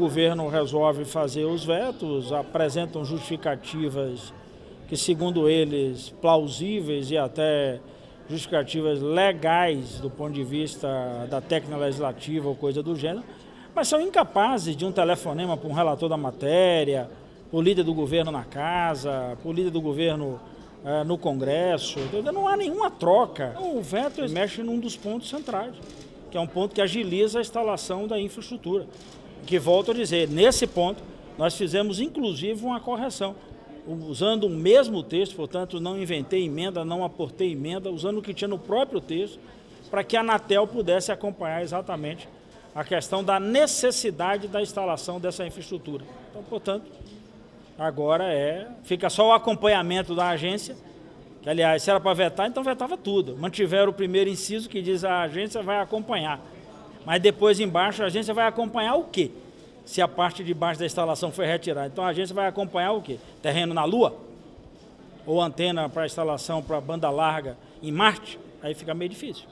governo resolve fazer os vetos, apresentam justificativas que, segundo eles, plausíveis e até justificativas legais do ponto de vista da técnica legislativa ou coisa do gênero, mas são incapazes de um telefonema para um relator da matéria, o líder do governo na casa, o líder do governo é, no Congresso. Não há nenhuma troca. Então, o veto mexe num dos pontos centrais, que é um ponto que agiliza a instalação da infraestrutura. Que volto a dizer, nesse ponto, nós fizemos inclusive uma correção. Usando o mesmo texto, portanto, não inventei emenda, não aportei emenda, usando o que tinha no próprio texto, para que a Anatel pudesse acompanhar exatamente a questão da necessidade da instalação dessa infraestrutura. Então, portanto, agora é. Fica só o acompanhamento da agência, que aliás, se era para vetar, então vetava tudo. Mantiveram o primeiro inciso que diz a agência vai acompanhar. Mas depois embaixo a agência vai acompanhar o quê? Se a parte de baixo da instalação foi retirada. Então a agência vai acompanhar o quê? Terreno na Lua? Ou antena para instalação para banda larga em Marte? Aí fica meio difícil.